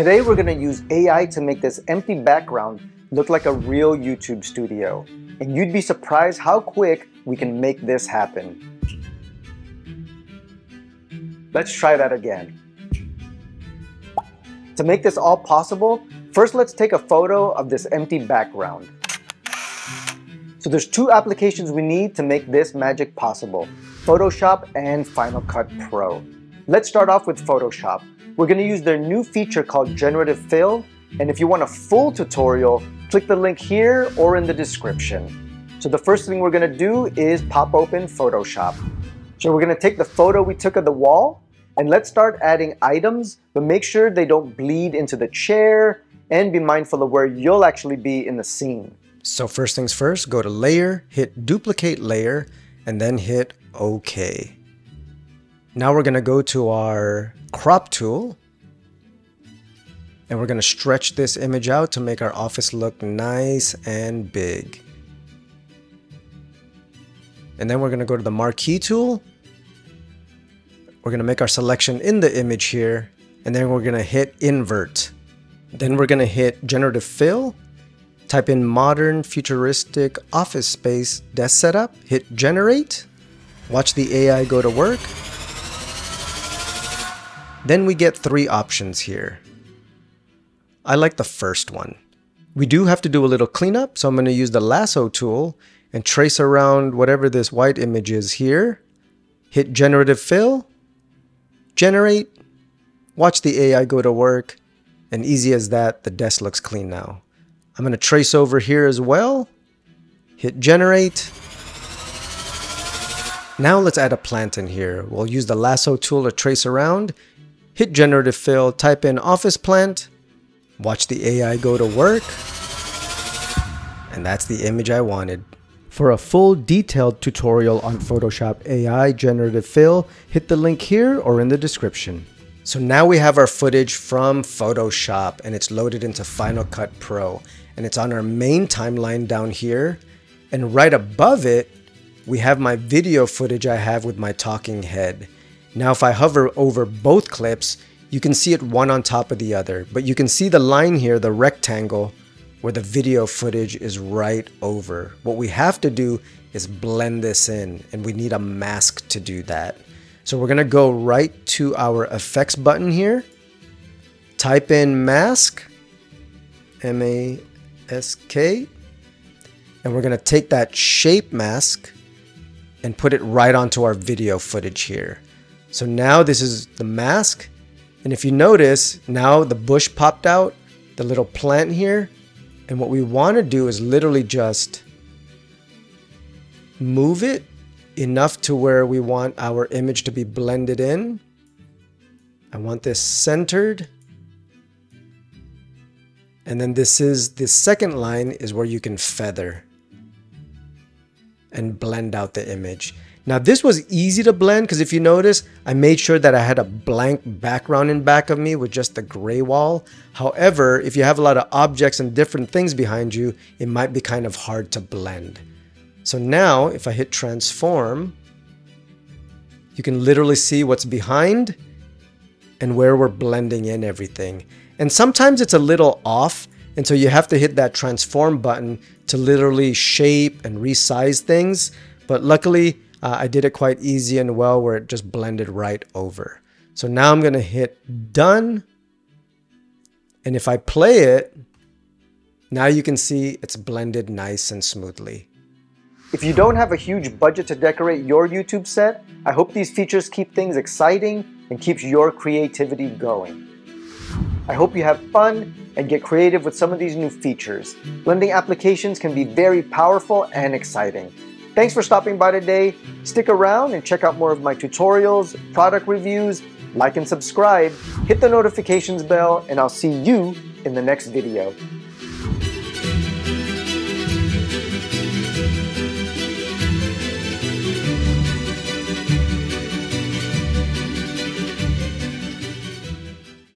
Today we're going to use AI to make this empty background look like a real YouTube studio. And you'd be surprised how quick we can make this happen. Let's try that again. To make this all possible, first let's take a photo of this empty background. So there's two applications we need to make this magic possible, Photoshop and Final Cut Pro. Let's start off with Photoshop. We're gonna use their new feature called Generative Fill, and if you want a full tutorial, click the link here or in the description. So the first thing we're gonna do is pop open Photoshop. So we're gonna take the photo we took of the wall and let's start adding items, but make sure they don't bleed into the chair and be mindful of where you'll actually be in the scene. So first things first, go to layer, hit duplicate layer, and then hit OK. Now we're gonna go to our crop tool and we're gonna stretch this image out to make our office look nice and big. And then we're gonna go to the marquee tool we're going to make our selection in the image here, and then we're going to hit invert. Then we're going to hit generative fill, type in modern futuristic office space desk setup, hit generate, watch the AI go to work. Then we get three options here. I like the first one. We do have to do a little cleanup, so I'm going to use the lasso tool and trace around whatever this white image is here. Hit generative fill, generate, watch the AI go to work, and easy as that, the desk looks clean now. I'm going to trace over here as well, hit generate. Now let's add a plant in here. We'll use the lasso tool to trace around, hit generative fill, type in office plant, watch the AI go to work, and that's the image I wanted. For a full detailed tutorial on Photoshop AI Generative Fill, hit the link here or in the description. So now we have our footage from Photoshop and it's loaded into Final Cut Pro and it's on our main timeline down here. And right above it, we have my video footage I have with my talking head. Now if I hover over both clips, you can see it one on top of the other, but you can see the line here, the rectangle, where the video footage is right over. What we have to do is blend this in and we need a mask to do that. So we're gonna go right to our effects button here, type in mask, M-A-S-K, and we're gonna take that shape mask and put it right onto our video footage here. So now this is the mask. And if you notice, now the bush popped out, the little plant here, and what we want to do is literally just move it enough to where we want our image to be blended in. I want this centered. And then this is the second line is where you can feather and blend out the image. Now this was easy to blend because if you notice, I made sure that I had a blank background in back of me with just the gray wall. However, if you have a lot of objects and different things behind you, it might be kind of hard to blend. So now if I hit transform, you can literally see what's behind and where we're blending in everything. And sometimes it's a little off, and so you have to hit that transform button to literally shape and resize things. But luckily, uh, I did it quite easy and well where it just blended right over. So now I'm going to hit done. And if I play it, now you can see it's blended nice and smoothly. If you don't have a huge budget to decorate your YouTube set, I hope these features keep things exciting and keeps your creativity going. I hope you have fun and get creative with some of these new features. Blending applications can be very powerful and exciting. Thanks for stopping by today. Stick around and check out more of my tutorials, product reviews, like and subscribe, hit the notifications bell, and I'll see you in the next video.